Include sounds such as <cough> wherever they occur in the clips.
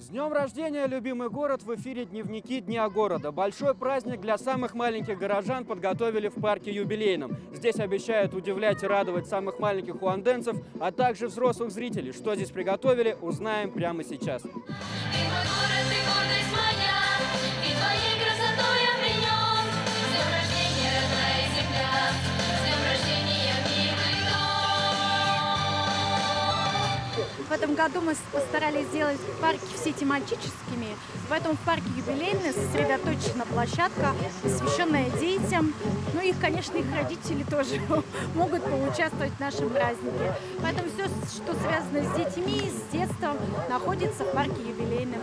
С днем рождения, любимый город! В эфире дневники Дня города. Большой праздник для самых маленьких горожан подготовили в парке юбилейном. Здесь обещают удивлять и радовать самых маленьких уанденцев, а также взрослых зрителей. Что здесь приготовили, узнаем прямо сейчас. Ты город, ты гордость В этом году мы постарались сделать парки все тематическими, поэтому в парке юбилейный сосредоточена площадка, посвященная детям. Ну и, конечно, их родители тоже <laughs> могут поучаствовать в нашем празднике. Поэтому все, что связано с детьми, с детством, находится в парке юбилейном.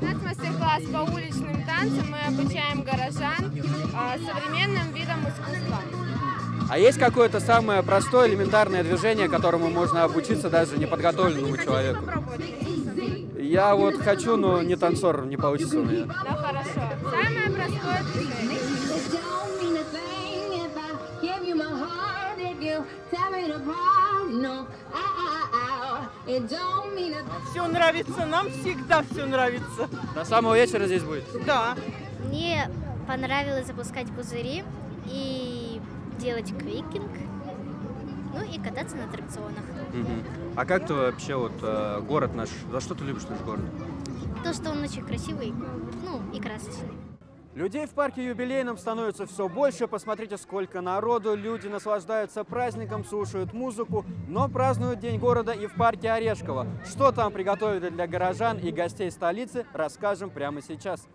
У нас мастер-класс по уличным танцам. Современным видам искусства. А есть какое-то самое простое, элементарное движение, которому можно обучиться даже неподготовленному человеку? Я вот хочу, но не танцор, не получится у меня. Да, хорошо. Самое простое движение. Все нравится, нам всегда все нравится. До самого вечера здесь будет? Да. Мне понравилось запускать пузыри и делать квикинг, ну и кататься на аттракционах. Мгм. А как ты вообще, вот, э, город наш, за что ты любишь наш город? То, что он очень красивый, ну и красочный. Людей в парке юбилейном становится все больше. Посмотрите, сколько народу. Люди наслаждаются праздником, слушают музыку, но празднуют День города и в парке Орешково. Что там приготовили для горожан и гостей столицы, расскажем прямо сейчас.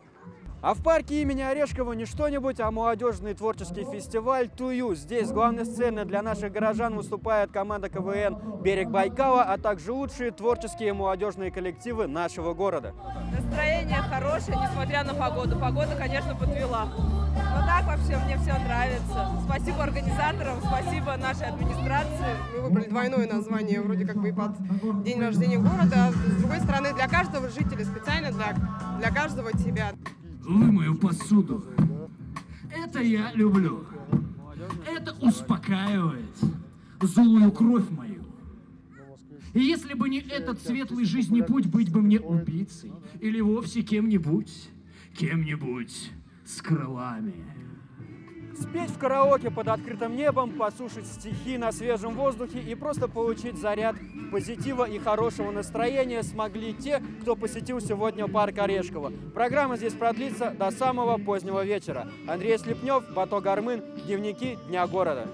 А в парке имени Орешкова не что-нибудь, а молодежный творческий фестиваль «Тую». Здесь с главной сцены для наших горожан выступает команда КВН «Берег Байкала», а также лучшие творческие молодежные коллективы нашего города. Настроение хорошее, несмотря на погоду. Погода, конечно, подвела. Но так вообще мне все нравится. Спасибо организаторам, спасибо нашей администрации. Мы выбрали двойное название, вроде как бы и под день рождения города. С другой стороны, для каждого жителя, специально для, для каждого тебя. Вымою посуду. Это я люблю. Это успокаивает злую кровь мою. И если бы не этот светлый жизни путь, быть бы мне убийцей или вовсе кем-нибудь, кем-нибудь с крылами. Спеть в караоке под открытым небом, послушать стихи на свежем воздухе и просто получить заряд позитива и хорошего настроения смогли те, кто посетил сегодня парк Орешково. Программа здесь продлится до самого позднего вечера. Андрей Слепнев, Бато Гармын, Дневники Дня города.